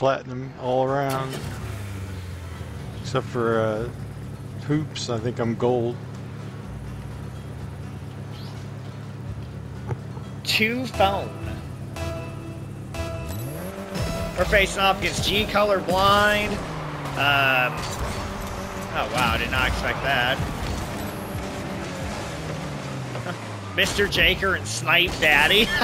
platinum all around. Except for uh, hoops, I think I'm gold. Two phone. We're facing off against G Color Blind. Um, oh wow, I did not expect that. Mr. Jaker and Snipe Daddy.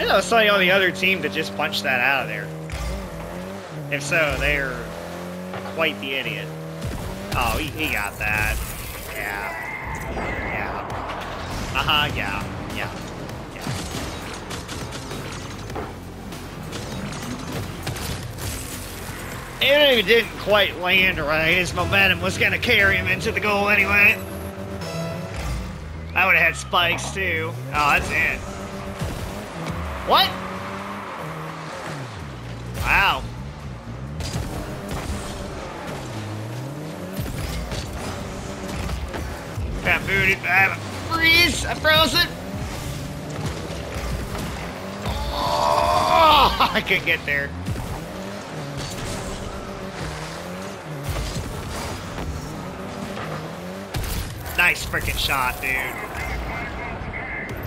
I know somebody on the other team that just punched that out of there. If so, they're quite the idiot. Oh, he, he got that. Yeah. Yeah. Uh-huh, yeah. Yeah. If he didn't quite land right, his momentum was going to carry him into the goal anyway. I would have had spikes too. Oh, that's it. What? Wow. Got booted. I freeze. I froze it. Oh, I couldn't get there. Nice freaking shot, dude.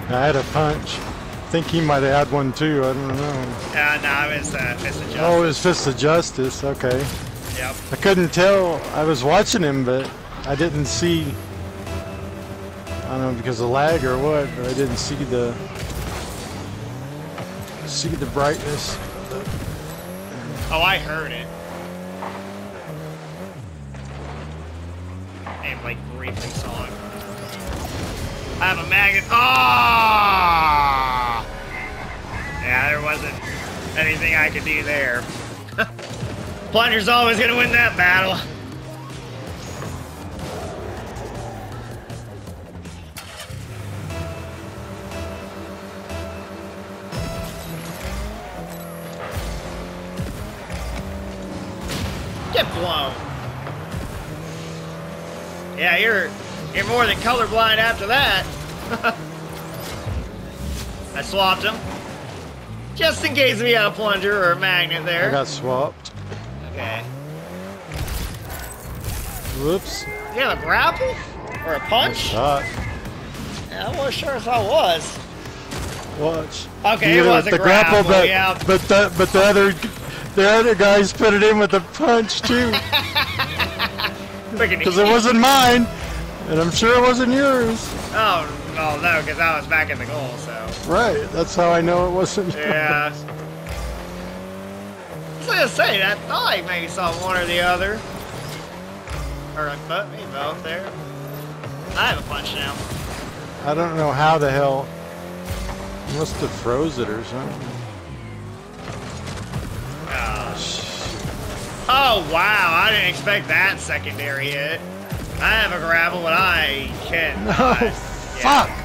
I had a punch. I think he might have had one too. I don't know. Uh, no, it was uh, Fist of Justice. Oh, it was Fist of Justice. Okay. Yep. I couldn't tell. I was watching him, but I didn't see. I don't know because of lag or what, but I didn't see the see the brightness. Oh, I heard it. And like briefly saw it. I have a maggot. Ah! Yeah, there wasn't anything I could do there. Plunger's always gonna win that battle. Get blown. Yeah, you're you're more than colorblind after that. I swapped him. Just in case we had a plunger or a magnet there. I got swapped. Okay. Whoops. You have a grapple? Or a punch? Shot. Yeah, I wasn't sure if I was. Watch. Okay, it was a the grapple, grapple, but yeah. but the but the other the other guys put it in with a punch too because it wasn't mine, and I'm sure it wasn't yours. Oh, no, no, because I was back in the goal, so. Right. That's how I know it wasn't. Yeah. I was gonna say, I thought I maybe saw one or the other. Or like, but maybe both there. I have a punch now. I don't know how the hell. Must have froze it or something. Oh, oh wow, I didn't expect that secondary hit. I have a gravel, but I can. No, fuck.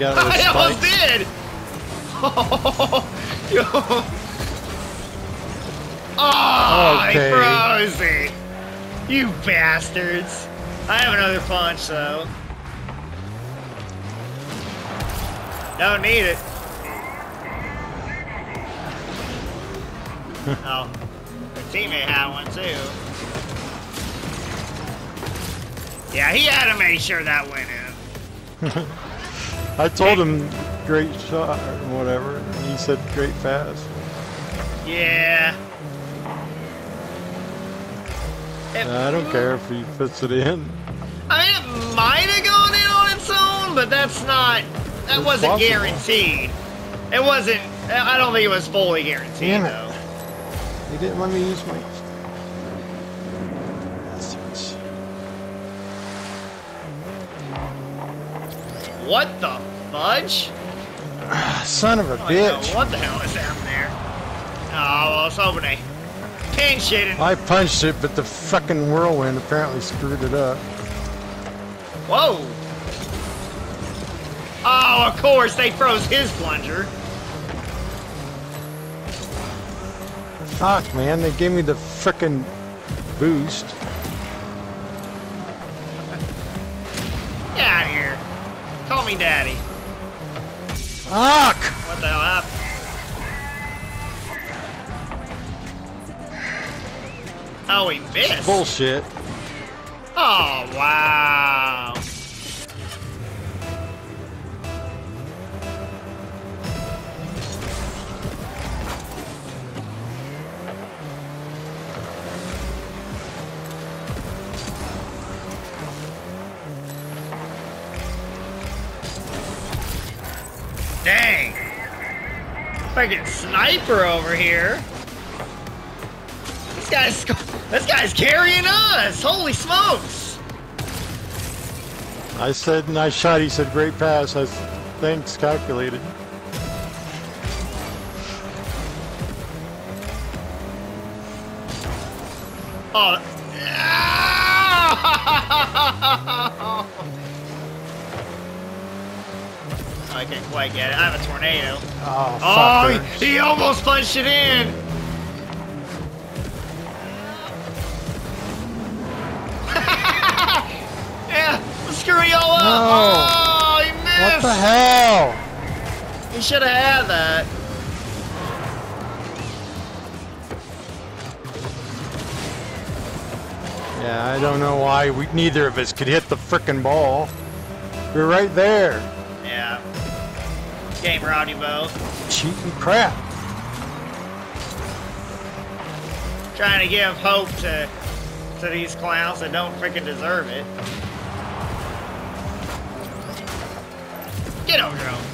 Got it I almost did! Yo. Oh, Okay. I froze it! You bastards! I have another punch, though. Don't need it. oh, the teammate had one too. Yeah, he had to make sure that went in. I told him great shot or whatever, and he said great pass. Yeah. It- I don't care if he fits it in. I mean, it might have gone in on its own, but that's not. That It's wasn't possible. guaranteed. It wasn't. I don't think it was fully guaranteed Damn it. though. He didn't let me use my. What the fudge? Son of a know bitch. what the hell is happening there? Oh, well, I was hoping they pinch it and. I punched it, but the fucking whirlwind apparently screwed it up. Whoa! Oh, of course, they froze his plunger. Fuck, man, they gave me the frickin' boost. Call me daddy. Fuck! What the hell happened? Oh, he missed. Bullshit. Oh, wow. Dang. Freaking sniper over here. This guy's this guy's carrying us. Holy smokes. I said nice shot, he said great pass. I thanks, calculated. Oh. I can't quite get it. I have a tornado. Oh, Oh, fuck. he, he almost punched it in. yeah, screw y'all up. No. Oh, he missed. What the hell? He should have had that. Yeah, I don't know why we neither of us could hit the frickin' ball. We're right there. Game rowdy both. Cheating crap. Trying to give hope to to these clowns that don't freaking deserve it. Get over here.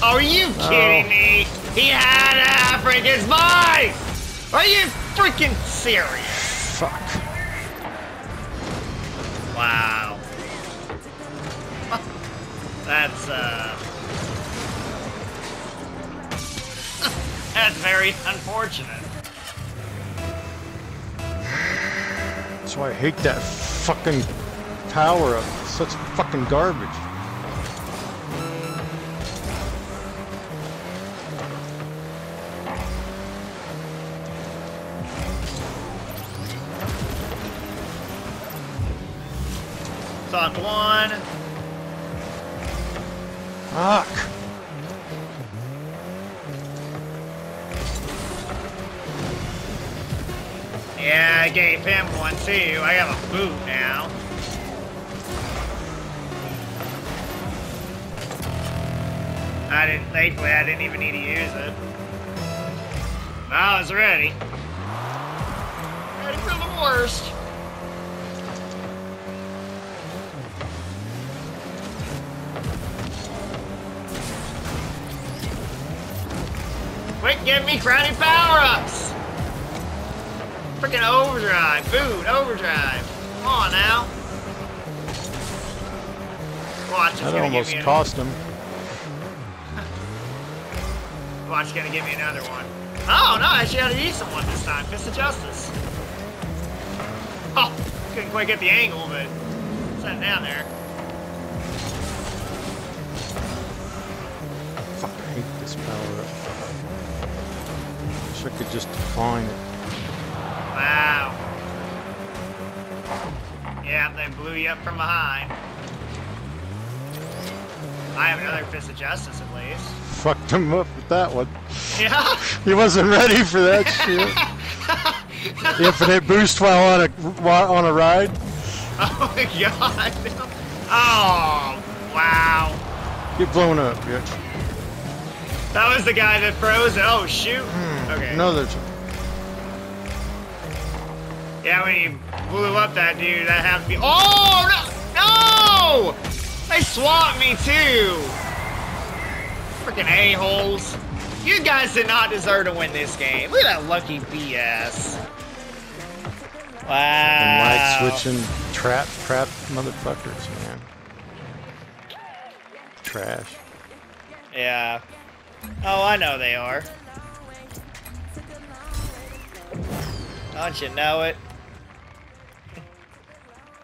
Are you kidding me? He had Africa's mine! Are you freaking serious? Fuck. Wow. That's uh That's very unfortunate. That's why I hate that fucking power up. It's such fucking garbage. Talk one. One too. I have a boot now. I didn't, thankfully I didn't even need to use it. I was ready. Ready for the worst. Quick, give me crowded power-ups! Freaking overdrive, boot, overdrive. Come on now. Watch, That almost cost him. Watch, gonna give me another one. Oh no, I actually had a decent one this time. Fist of Justice. Oh, couldn't quite get the angle, but set it down there. Fuck, I hate this power up. I Wish I could just define it. Wow. Yeah, they blew you up from behind. I have another Fist of Justice at least. Fucked him up with that one. Yeah. He wasn't ready for that shit. Infinite boost while on a while on a ride. Oh my god. Oh, wow. Get blown up, bitch. That was the guy that froze. Oh, shoot. Hmm, Okay. Another. Yeah, when you blew up that dude, that had to be. Oh, no! No! they swamped me too! Freaking a-holes. You guys did not deserve to win this game. Look at that lucky BS. Wow. light switching trap trap motherfuckers, man. Trash. Yeah. Oh, I know they are. Don't you know it?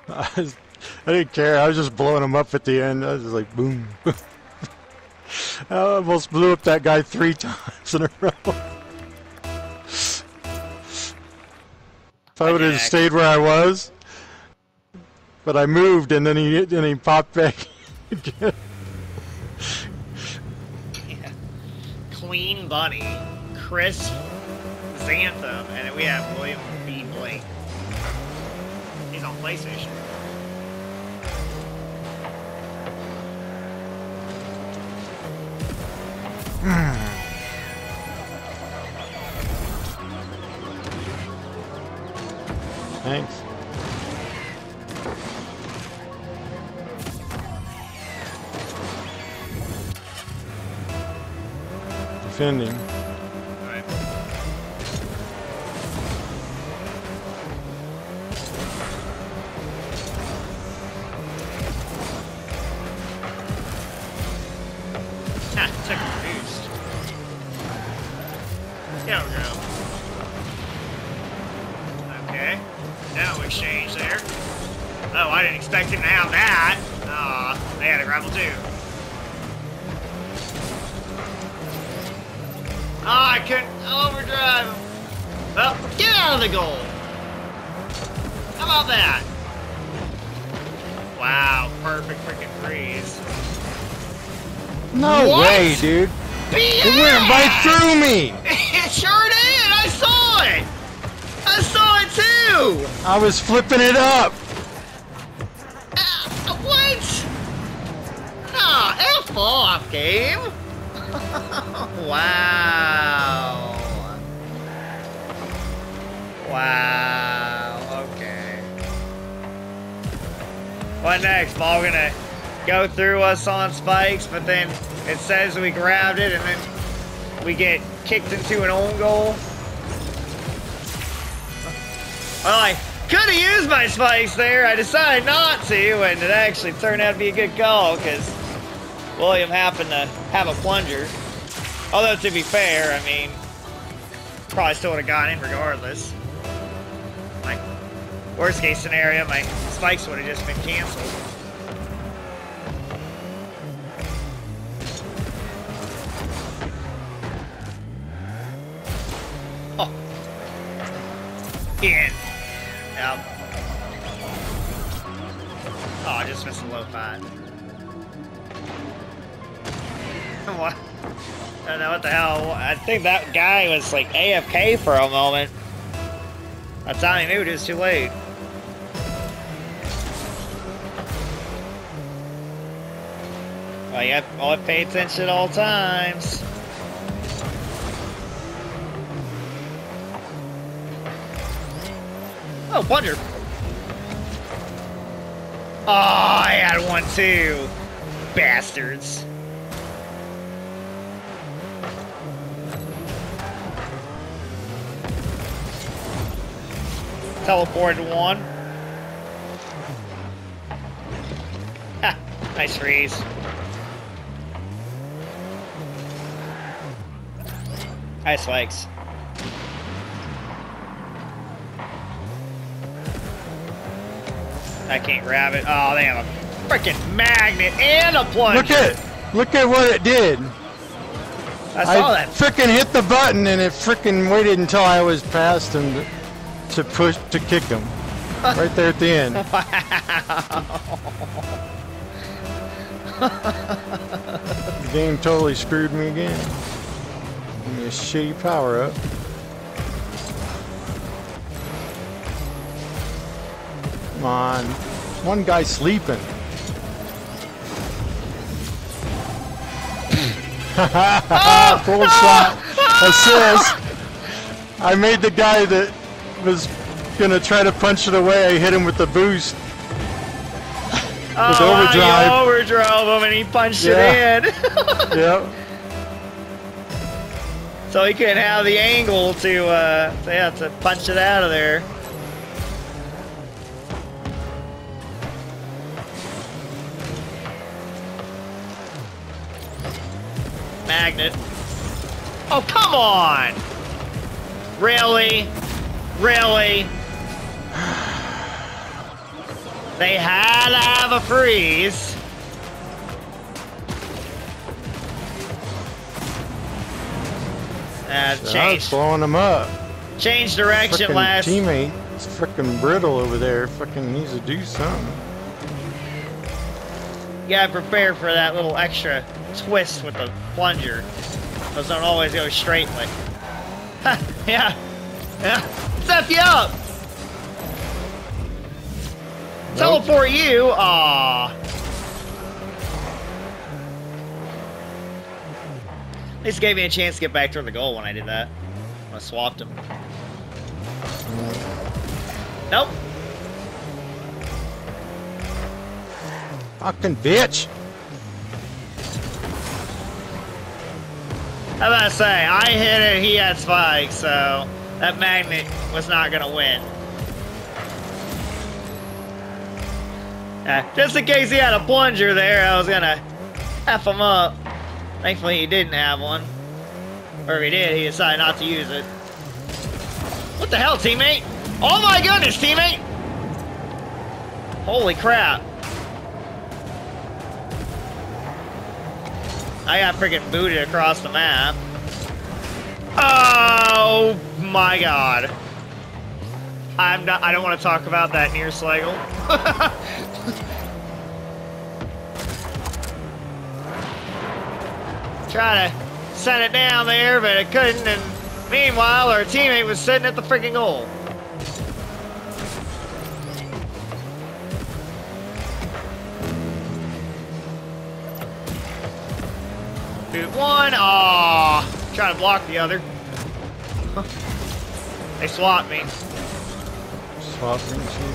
I, was, I didn't care. I was just blowing them up at the end. I was just like, boom. I almost blew up that guy three times in a row. If I would have stayed where I was, but I moved and then he and he popped back again. Yeah. Queen Bunny, Chris Xanthem, and then we have William B. Blake. He's on PlayStation. Thanks. Defending. Flipping it up. Uh, what? Ah, F off, game. wow. Wow. Okay. What next? Ball gonna go through us on spikes, but then it says we grabbed it, and then we get kicked into an own goal. I could have used my spikes there. I decided not to, and it actually turned out to be a good call because William happened to have a plunger. Although, to be fair, I mean, probably still would have gotten in regardless. Like, worst case scenario, my spikes would have just been canceled. Oh. In. Oh, I just missed a low five. what? I don't know what the hell. I think that guy was like AFK for a moment. That's how I knew it was too late. Well, you have, well, pay attention at all times. Oh, plunger. Oh, I had one too. Bastards. Teleported one. Ha, nice freeze. Nice legs. I can't grab it. Oh, they have a freaking magnet and a plunger. Look at, look at what it did. I saw I that. frickin' hit the button and it frickin' waited until I was past him to, to push to kick him. Right there at the end. the game totally screwed me again. Give me a shitty power up. Come on. One guy sleeping. Full shot. Assist. I made the guy that was gonna try to punch it away. I hit him with the boost. Oh, overdrive. Wow, overdrove him and he punched Yeah. it in. Yep. so he couldn't have the angle to, uh, yeah, to punch it out of there. Magnet. Oh, come on! Really? Really? They had to have a freeze. Uh, change, blowing him up. change direction Frickin' last. teammate. It's freaking brittle over there. Fucking needs to do something. You gotta prepare for that little extra twist with the plunger. Those don't always go straight like. yeah. Yeah. Step you up! Nope. Teleport you! Aw. At least gave me a chance to get back toward the goal when I did that. I swapped him. Nope. Fucking bitch. How about I say, I hit it, he had spikes, so that magnet was not gonna win. Uh, just in case he had a plunger there, I was gonna F him up. Thankfully he didn't have one. Or if he did, he decided not to use it. What the hell, teammate? Oh my goodness, teammate! Holy crap. I got freaking booted across the map. Oh my god. I'm not I don't want to talk about that near Slagle. Try to send it down there, but it couldn't, and meanwhile our teammate was sitting at the freaking goal. Boot one. Aw. Trying to block the other. They swapped me. Swapping too.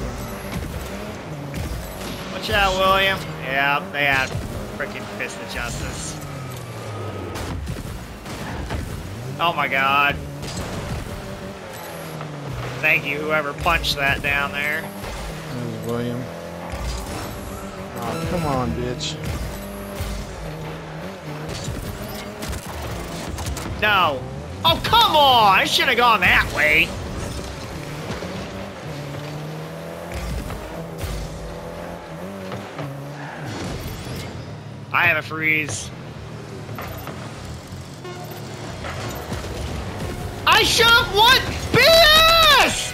Watch out, William. Yeah, they had freaking fist of justice. Oh my god. Thank you, whoever punched that down there. There's William. Oh, come on, bitch. No. Oh, come on! I should have gone that way. I have a freeze. I shot what? BS!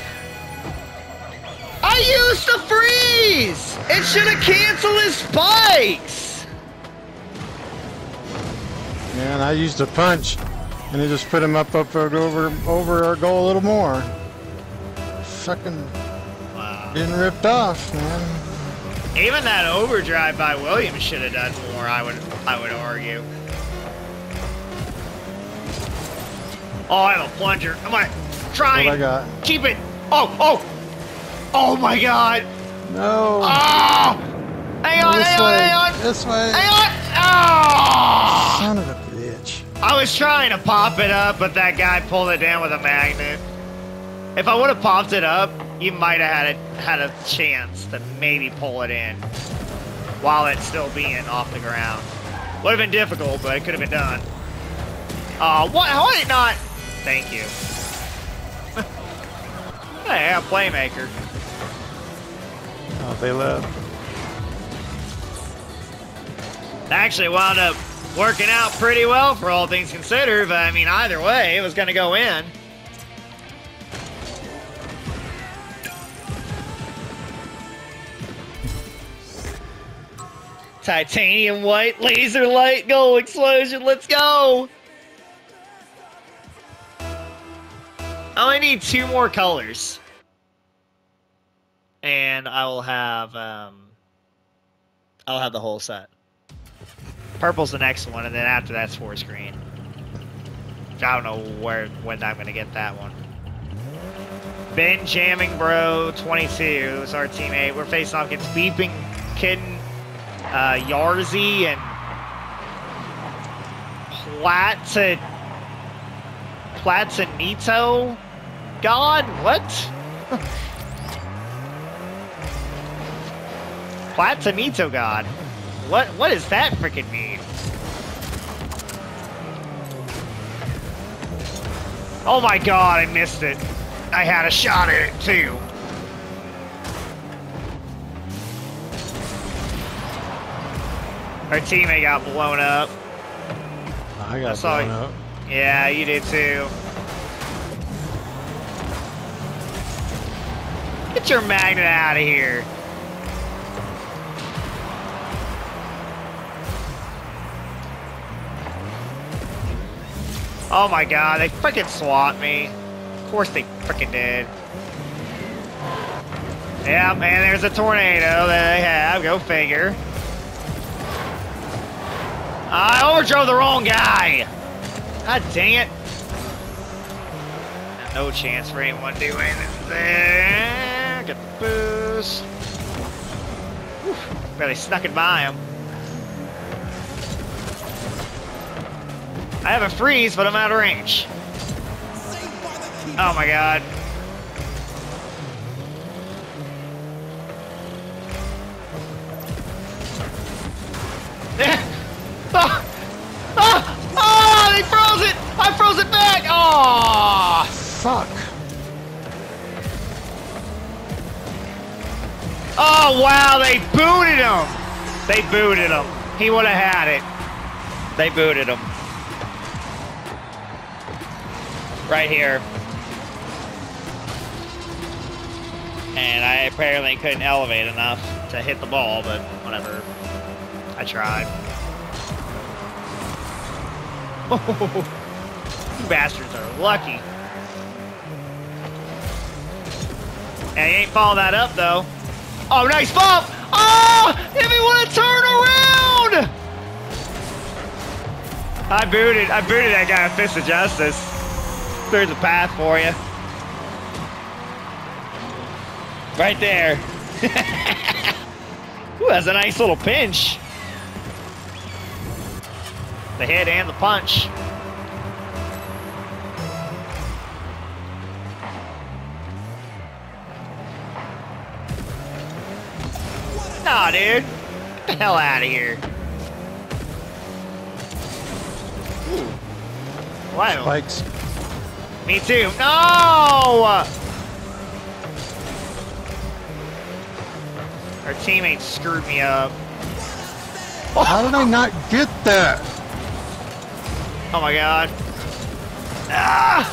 I used the freeze! It should have canceled his spikes! Man, I used a punch, and it just put him up, up over, over our goal a little more. Fucking Wow. getting ripped off, man. Even that overdrive by Williams should have done more, I would I would argue. Oh, I have a plunger. Come on. Try What and got? keep it. Oh, oh. Oh my god. No. Oh! Hang on, this hang on, way. hang on. This way. Hang on. Oh! Son of a. I was trying to pop it up, but that guy pulled it down with a magnet. If I would have popped it up, you might have had a had a chance to maybe pull it in while it's still being off the ground. Would have been difficult, but it could have been done. Uh, what? Why did not? Thank you. hey, I'm a playmaker. Oh, they left. Actually wound up working out pretty well for all things considered, but I mean, either way, it was going to go in. Titanium white laser light goal explosion. Let's go. I only need two more colors. And I will have um I'll have the whole set. Purple's the next one, and then after that's four green. I don't know where when I'm gonna get that one. Ben Jamming Bro 22 is our teammate. We're facing off against Beeping Kitten uh, Yarzi and Plata Platanito God? What? Platanito God. What what does that freaking mean? Oh my god, I missed it. I had a shot at it too. Our teammate got blown up. I got saw blown it. up. Yeah, you did too. Get your magnet out of here. Oh my god, they freaking swat me. Of course they freaking did. Yeah, man, there's a tornado that they have. Go figure. I overdrove the wrong guy. God dang it. No chance for anyone to do anything there. Get the boost. Whew, barely snuck it by him. I have a freeze, but I'm out of range. Oh my god. oh, oh, oh, they froze it! I froze it back! Oh! Fuck. Oh wow, they booted him! They booted him. He would have had it. They booted him. Right here. And I apparently couldn't elevate enough to hit the ball, but whatever. I tried. Oh, you bastards are lucky. And he ain't follow that up though. Oh, nice bump! Oh! Hit me with a turn around! I booted, I booted that guy with Fist of Justice. There's a path for you. Right there. Ooh, that's a nice little pinch. The hit and the punch. Nah, dude. Get the hell out of here. Wow. Spikes. Me too. No! Our teammates screwed me up. How did I not get that? Oh my god. Ah!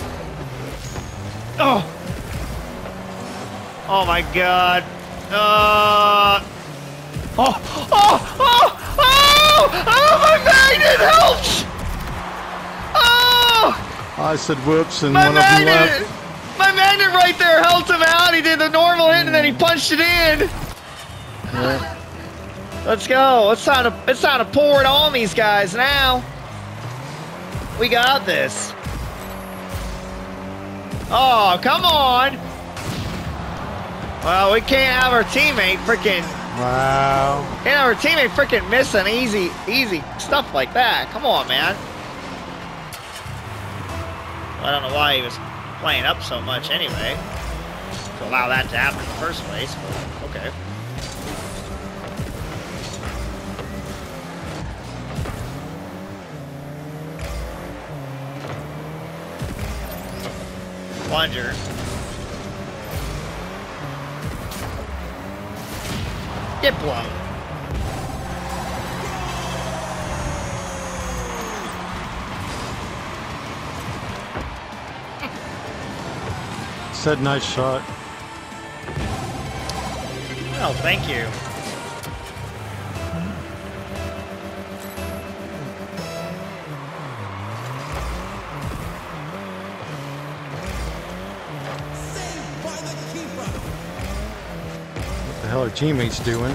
Oh! Oh my god. Uh. Oh! Oh! Oh! Oh! Oh! My magnet helped! I said whoops and My one of them left. My magnet right there helped him out. He did the normal hit and then he hmm. punched it in. Yeah. Let's go. It's time to it's time to pour it on these guys now. We got this. Oh, come on. Well, we can't have our teammate freaking Wow. can't have our teammate freaking missing easy easy stuff like that. Come on, man. I don't know why he was playing up so much anyway. To allow that to happen in the first place, but okay. Plunger. Get. Said nice shot. Oh, thank you. What the hell are teammates doing?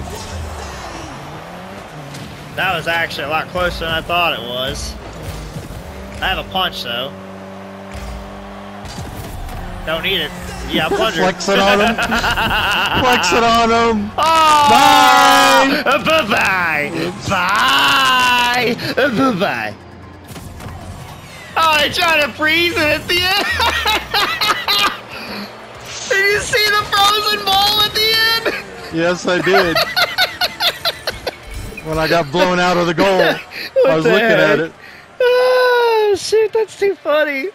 That was actually a lot closer than I thought it was. I have a punch though. Don't need it. Yeah, plunger. it on him. Flex it on him. Oh! Bye! Bye! Bye! Bye! bye. Oh, I tried to freeze it at the end! did you see the frozen ball at the end? Yes, I did. when I got blown out of the goal, I was looking heck? at it. Oh, shoot, that's too funny.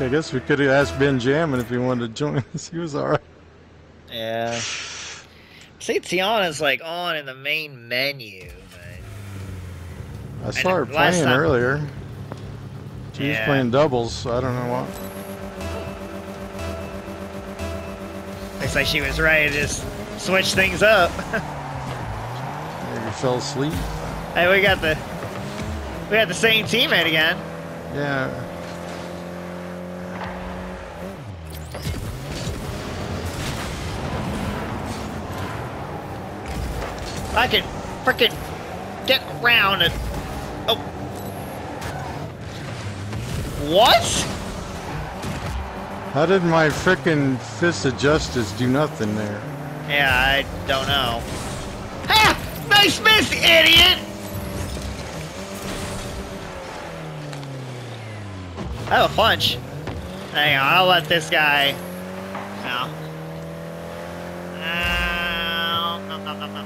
I guess we could have asked Ben Jamin if he wanted to join us. He was alright. Yeah. See, Tiana's like on in the main menu, but I saw her playing time- earlier. She was Yeah. playing doubles, so I don't know what. looks like she was ready to just switch things up. Maybe fell asleep. hey, we got the we got the same teammate again. Yeah. I can frickin' get around and oh, what? How did my frickin' fist of justice do nothing there? Yeah, I don't know. Ha! Nice miss, idiot! I have a punch. Hang on, I'll let this guy. No. No, no, no, no, no,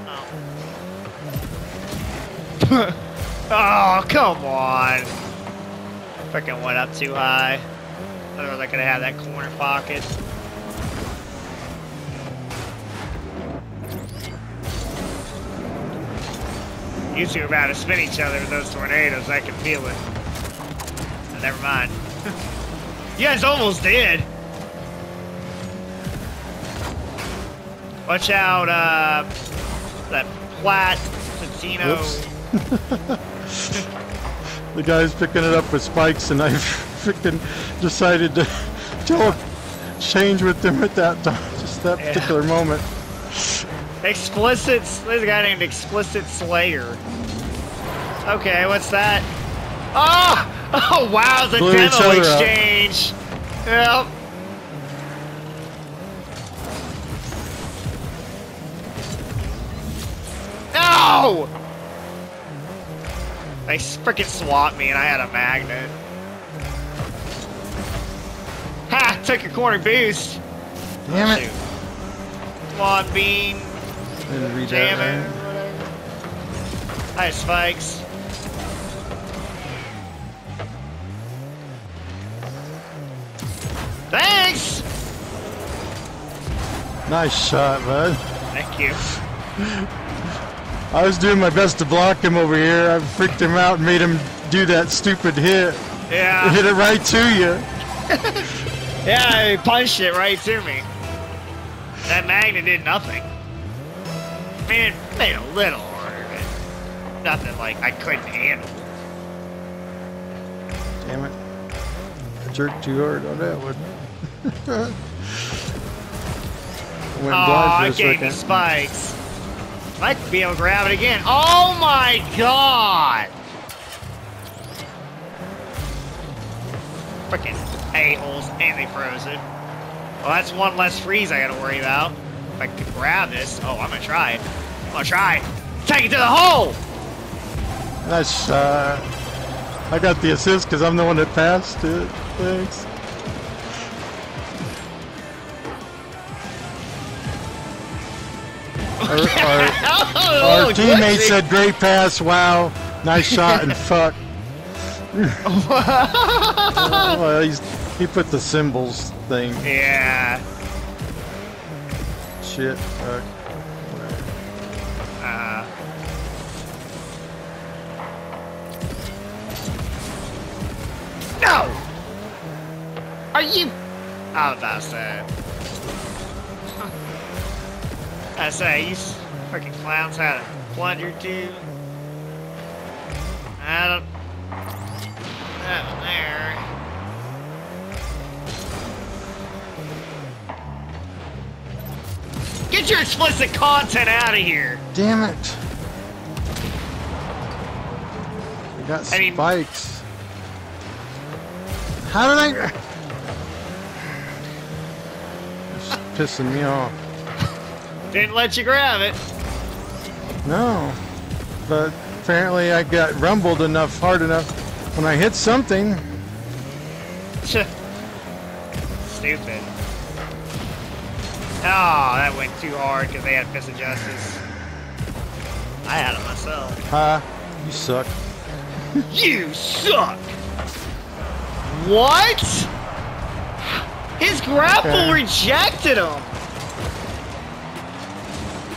oh, come on. Freaking went up too high. Otherwise, I could have had that corner pocket. You two are about to spin each other with those tornadoes. I can feel it. Oh, never mind. you guys almost did. Watch out, uh, that flat Totino. Whoops. The guy's picking it up with spikes, and I frickin' decided to tell change with them at that time, just that Yeah. particular moment. Explicit. There's a guy named Explicit Slayer. Okay, what's that? Oh! Oh, wow, a Blew demo other up. exchange. Yep. No! They freaking swapped me and I had a magnet. Ha! Took a corner boost. Damn it! Come on, Bean. Didn't read Damn that it. right. Hi, Spikes. Thanks! Nice shot, bud. Thank you. I was doing my best to block him over here. I freaked him out and made him do that stupid hit. Yeah. Hit it right to you. Yeah, he punched it right to me. That magnet did nothing. I mean, it made a little harder, but nothing like I couldn't handle. Damn it. I jerked too hard on that one. Went Oh, I gave me spikes. Might be able to grab it again. Oh my god! Freaking a-holes, and they froze it. Well, that's one less freeze I gotta worry about. If I can grab this. Oh, I'm gonna try it. I'm gonna try. Take it to the hole! Nice shot. Uh, I got the assist because I'm the one that passed it. Thanks. Our, our, Oh, our teammate said, "Great pass, wow, nice shot, and fuck." Oh, well, he's, he put the symbols thing. Yeah. Shit, fuck. Uh, no! Are you? I was about to. I say, you freaking clowns had a plunger too. I don't. That one there. Get your explicit content out of here. Damn it. I got I mean- spikes. How did I... It's pissing me off. Didn't let you grab it. No. But apparently I got rumbled enough, hard enough. When I hit something, Stupid. Oh, that went too hard because they had Fist of Justice. I had it myself. ha, you suck. You suck! What? His grapple Okay. rejected him!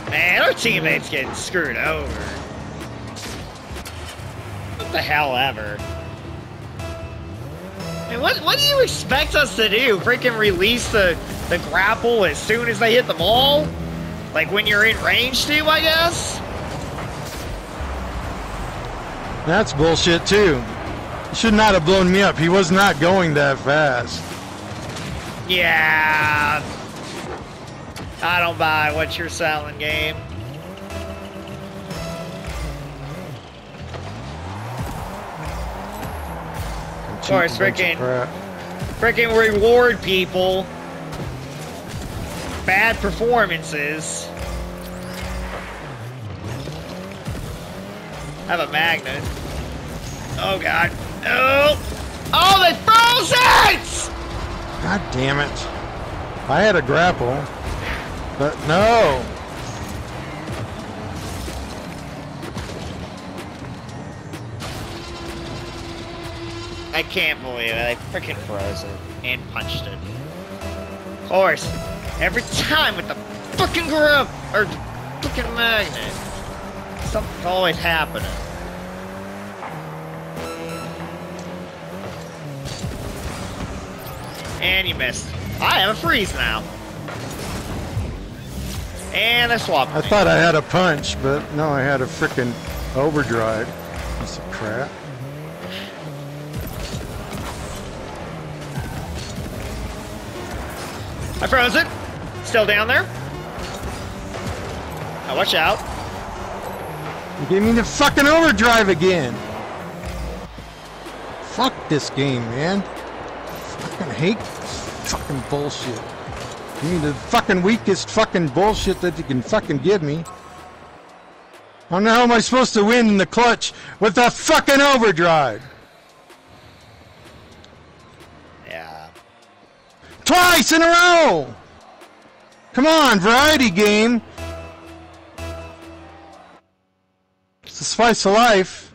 Man, our teammates getting screwed over. What the hell ever. And what what do you expect us to do? Freaking release the, the grapple as soon as they hit the ball? Like when you're in range to, I guess? That's bullshit too. Should not have blown me up. He was not going that fast. Yeah. I don't buy what you're selling, game. Of course, frickin' Freaking reward people. Bad performances. I have a magnet. Oh god. Oh! Oh, they froze it! God damn it. I had a grapple. But no. I can't believe it. I freaking froze it and punched it. Of course, every time with the fucking grip or fucking magnet, something's always happening. And you missed. I have a freeze now. And I swapped. I thought I had a punch, but no, I had a freaking overdrive. Piece of crap. I froze it. Still down there. Now watch out. You gave me the fucking overdrive again. Fuck this game, man. Fucking hate fucking bullshit. You mean the fucking weakest fucking bullshit that you can fucking give me. How the hell am I supposed to win in the clutch with a fucking overdrive? Yeah. Twice in a row! Come on, variety game. It's the spice of life.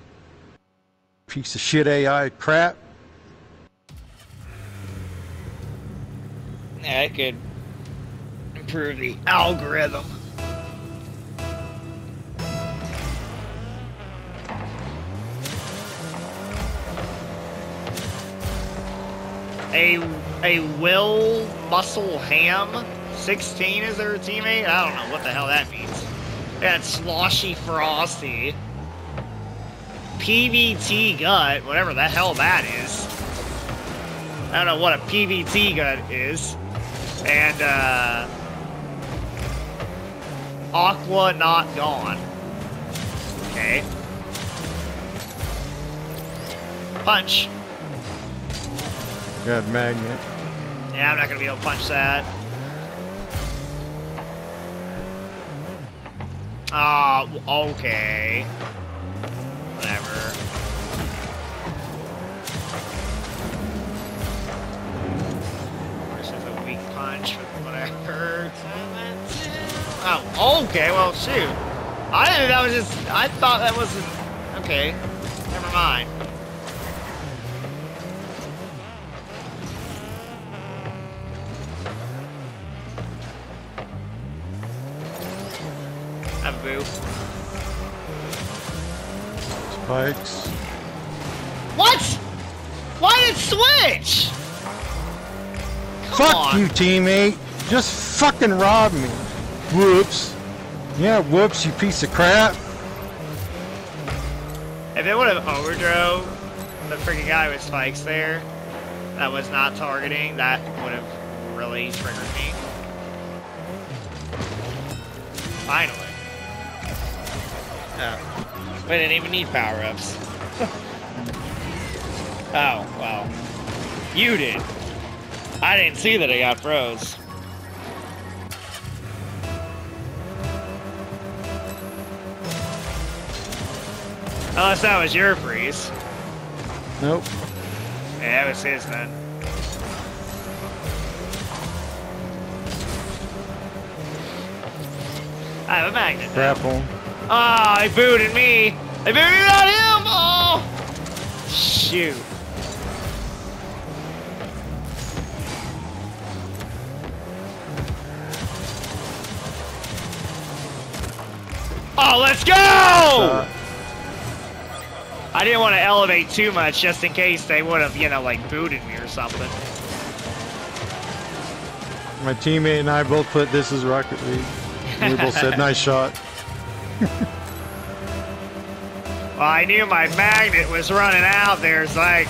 Piece of shit AI crap. Yeah, it could improve the algorithm. A a Will Muscle Ham 16 is their teammate? I don't know what the hell that means. That sloshy frosty. PVT gut, whatever the hell that is. I don't know what a PVT gut is. And, uh. Aqua not gone. Okay. Punch. Got magnet. Yeah, I'm not gonna be able to punch that. Ah, okay. Whatever. This is a weak punch with whatever. Oh, okay, well, shoot. I didn't, that was just, I thought that was, okay. Never mind. Have boo. Spikes. What? Why did it switch? Come Fuck on. you, teammate. Just fucking rob me. Whoops. Yeah, whoops, you piece of crap. If it would have overdrove the freaking guy with spikes there, that was not targeting, that would have really triggered me. finally. Oh. We didn't even need power-ups. oh, well. You did. I didn't see that I got froze. Unless that was your freeze. Nope. Yeah, that was his then. I have a magnet. Grapple. Ah, they booted me. They booted on him. Oh, shoot. Oh, let's go! Uh, I didn't want to elevate too much just in case they would have, you know, like booted me or something. my teammate and I both put this as Rocket League. We both said nice shot. Well, I knew my magnet was running out there, so I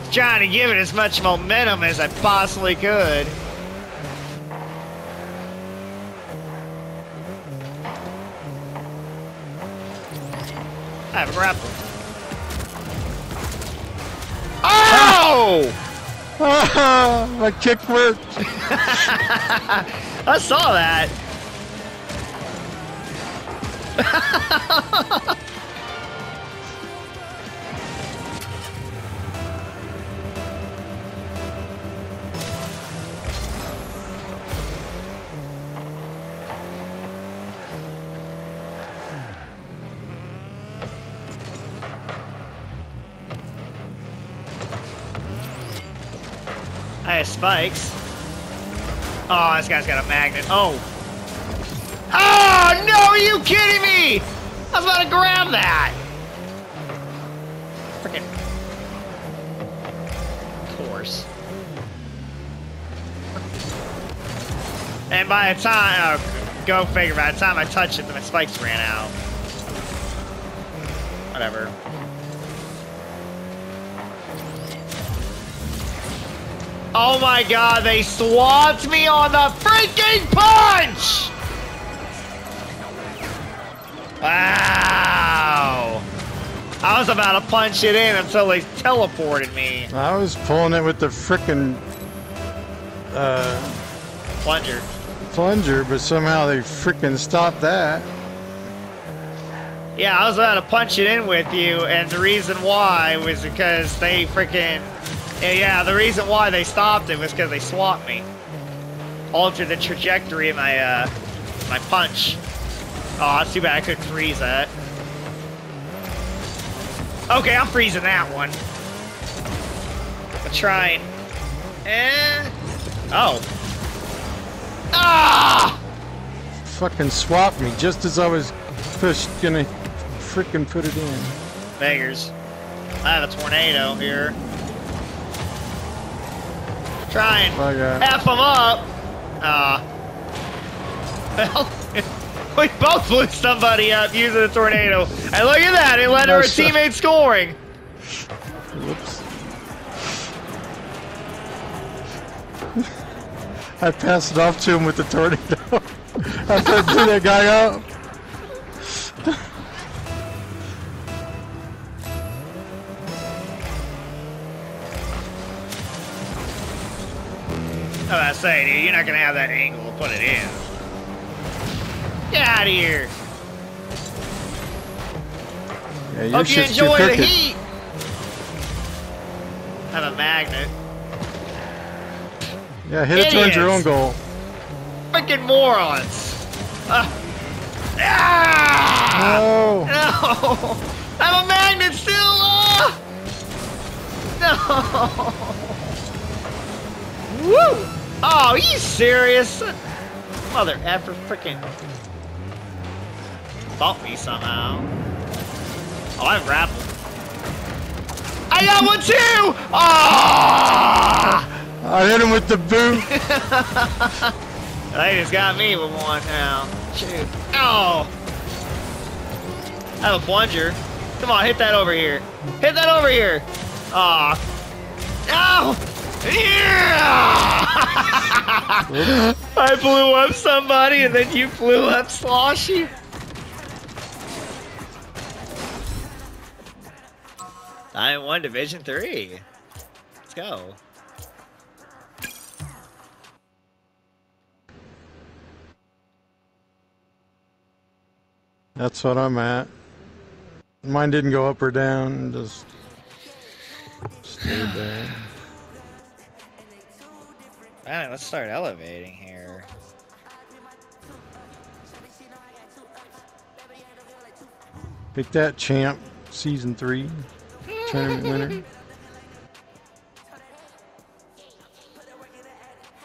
was trying to give it as much momentum as I possibly could. I have a grapple. Oh! Ah, my kick worked. I saw that. I have spikes. Oh, this guy's got a magnet. Oh. Oh, no, you kidding me? I was about to grab that. Freaking. Of course. And by the time, oh, go figure, by the time I touched it, my spikes ran out. Whatever. Oh my god, they swapped me on the freaking punch! Was about to punch it in until they teleported me. I was pulling it with the frickin' uh, Plunger. plunger, but somehow they frickin' stopped that. Yeah, I was about to punch it in with you, and the reason why was because they freaking. Yeah, yeah, the reason why they stopped it was because they swapped me. Altered the trajectory of my, uh, my punch. Oh, that's too bad I couldn't freeze that. Okay, I'm freezing that one. I'm trying. Eh. Oh. Ah! Fucking swapped me just as I was push gonna frickin' put it in. Beggars. I have a tornado here. Trying. I F them up. Uh, well, we both blew somebody up using a tornado. And look at that, it led to our teammate scoring. Whoops. I passed it off to him with the tornado. After I blew that guy up. I was about to say, dude, you're not gonna have that angle to put it in. Get out of here. Yeah, Hope you enjoy the heat. have a magnet. Yeah, hit it towards your own goal. Freaking morons. Uh, ah! No. No! I'm a magnet still! Ah! No! Woo! Oh, are you serious? Mother effer freaking bought me somehow. Oh, I grappled. I got one too! Ah! I hit him with the boot. They just got me with one now. Shoot. Oh! I have a plunger. Come on, hit that over here. Hit that over here. Aw. Ow! Yeah! I blew up somebody and then you blew up Sloshy. I won Division 3. Let's go. That's what I'm at. Mine didn't go up or down, just stayed there. Alright, let's start elevating here. Pick that champ, season three, tournament winner.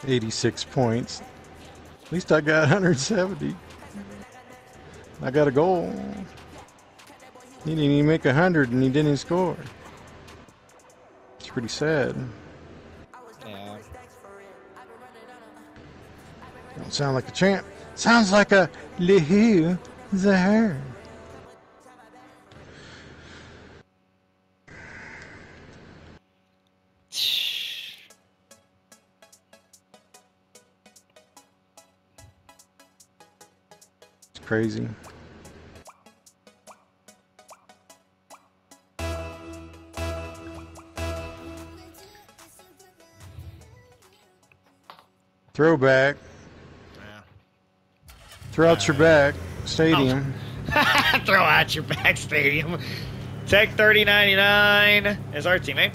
86 points. At least I got 170. I got a goal. He didn't even make 100 and he didn't score. It's pretty sad. Yeah. Don't sound like a champ. Sounds like a Lehu Zahar. Crazy. Throwback. Yeah. Throw out your back. Stadium. Throw out your back stadium. Tech 3099 is our teammate.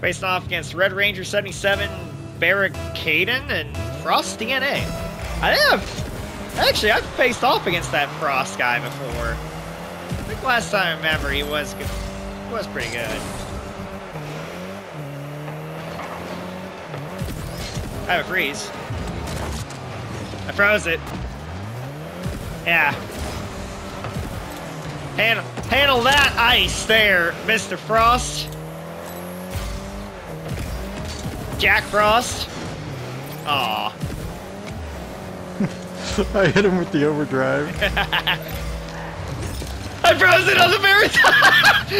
Faced off against Red Ranger 77, Barricaden, and Frost DNA. I have actually I've faced off against that Frost guy before. I think last time I remember he was good. He was pretty good. I have a freeze. I froze it. Yeah. Handle, handle that ice there, Mr. Frost. Jack Frost. Aw. I hit him with the overdrive. I froze it on the very top!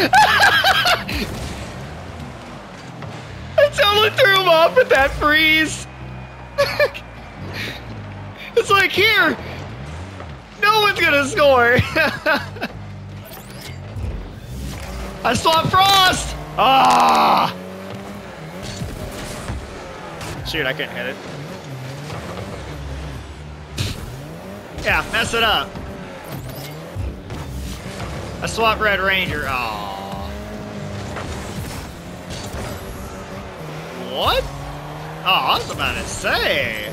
I totally threw him off with that freeze! it's like, here! No one's gonna score! I swapped Frost! Ah! Shoot, I couldn't hit it. Yeah, mess it up. I swapped Red Ranger. Aww. What? Oh, I was about to say.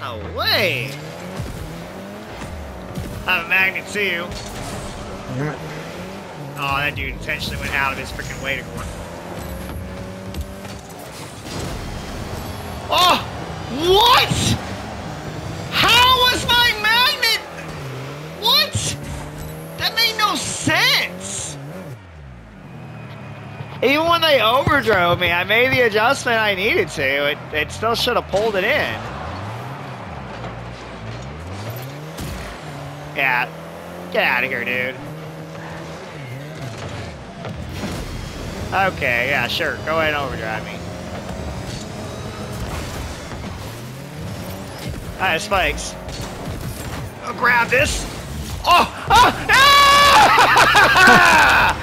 No way. I have a magnet too. Damn it. Oh, that dude intentionally went out of his freaking way to go. Oh! What? Was my magnet? What? That made no sense. Even when they overdrove me, I made the adjustment I needed to. It, it still should have pulled it in. Yeah. Get out of here, dude. Okay, yeah, sure. Go ahead and overdrive me. Alright, spikes. I'll grab this. Oh! Oh! Ah!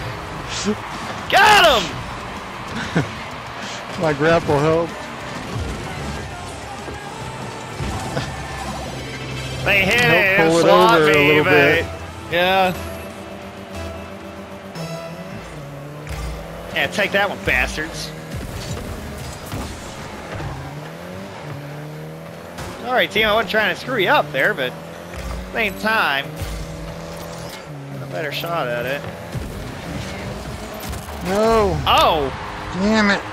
Got him! My grapple helped. They hit Help it and pull it swapped over a me, little but bit. yeah. Yeah, take that one, bastards. Alright, team, I wasn't trying to screw you up there, but same time, got a better shot at it. No. Oh! Damn it.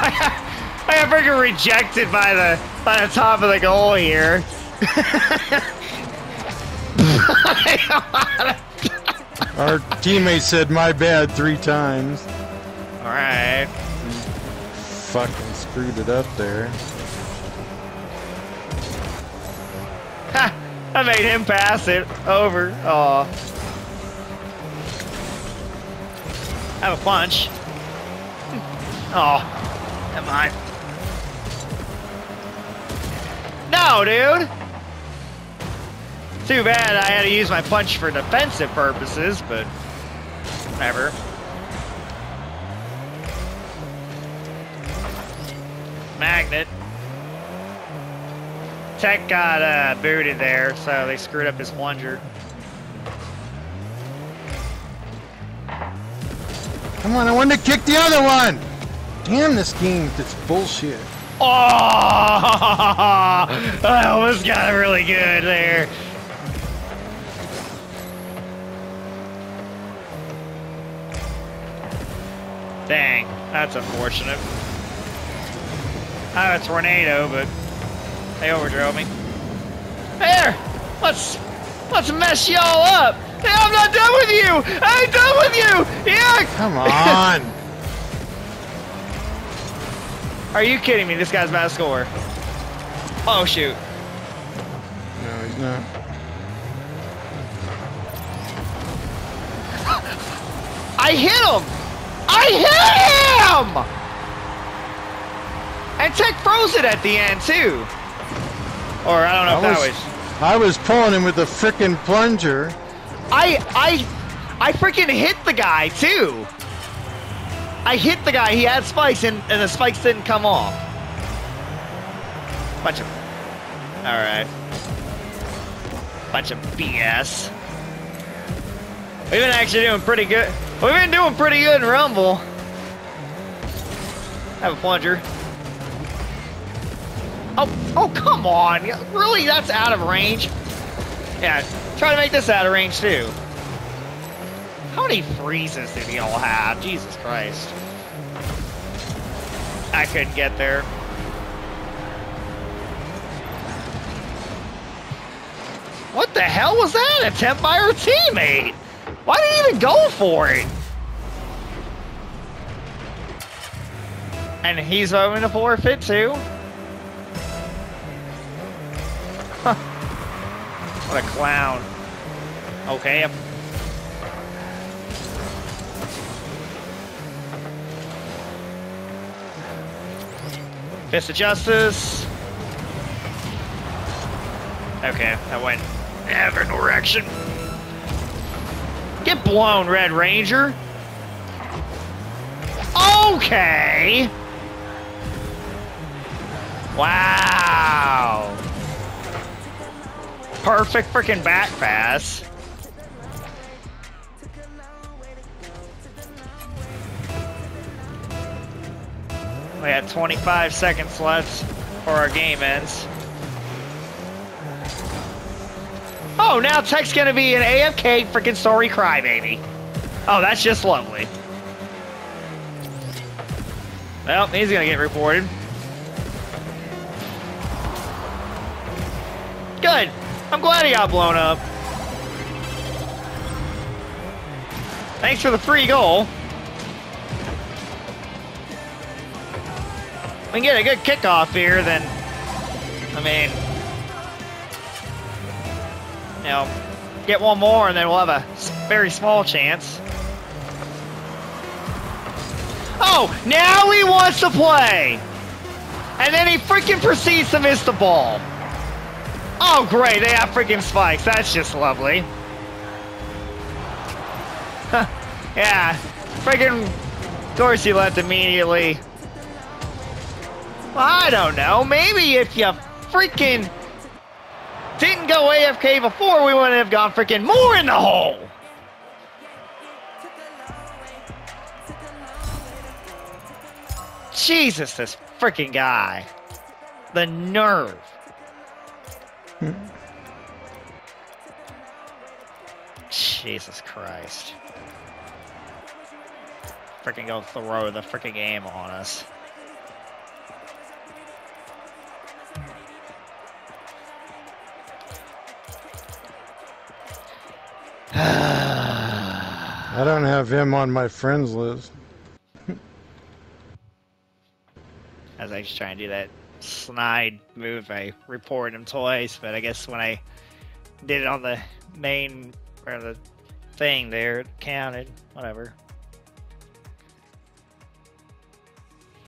I got freaking rejected by the by the top of the goal here. Our teammate said my bad three times. Alright. Fucking screwed it up there. I made him pass it over. Oh, I have a punch. Oh, am I? No, dude! Too bad I had to use my punch for defensive purposes, but never. Magnet. Tech got uh, booted there, so they screwed up his plunger. Come on, I wanted to kick the other one! Damn this game, this bullshit. Oh! I almost got it really good there. Dang, that's unfortunate. I have a tornado, but they overdrove me. There! Let's let's mess y'all up! Hey, I'm not done with you! I ain't done with you! Yeah! Come on! Are you kidding me? This guy's about to score. Oh shoot. no, he's not. I hit him! I hit him! And Tech froze it at the end too. Or I don't know I if was, that was. I was pulling him with the frickin' plunger. I I I freaking hit the guy too. I hit the guy. He had spikes and, and the spikes didn't come off. Bunch of. All right. Bunch of BS. We've been actually doing pretty good. We've been doing pretty good in Rumble. Have a plunger. Oh, oh, come on. Really? That's out of range? Yeah, try to make this out of range too. How many freezes did he all have? Jesus Christ. I couldn't get there. What the hell was that? Attempt by our teammate? Why did he even go for it? And he's hoping to forfeit too? What a clown. Okay. Fist of Justice. Okay, that went never direction. Get blown, Red Ranger. Okay. Wow. Perfect freaking back pass. We have 25 seconds left before our game ends. Oh, now Tech's gonna be an AFK freaking story crybaby. Oh, that's just lovely. Well, he's gonna get reported. Good. I'm glad he got blown up. Thanks for the free goal. We can get a good kickoff here, then, I mean, you know, get one more and then we'll have a very small chance. Oh, now he wants to play! And then he freaking proceeds to miss the ball. Oh, great, they have freaking spikes. That's just lovely. yeah, freaking, he left immediately. Well, I don't know. Maybe if you freaking didn't go AFK before, we wouldn't have gone freaking more in the hole. Jesus, this freaking guy. The nerve. Jesus Christ. Freaking go throw the freaking game on us. I don't have him on my friends list. As I was actually trying to do that snide move. I reported him twice, but I guess when I did it on the main or the thing there, it counted. Whatever.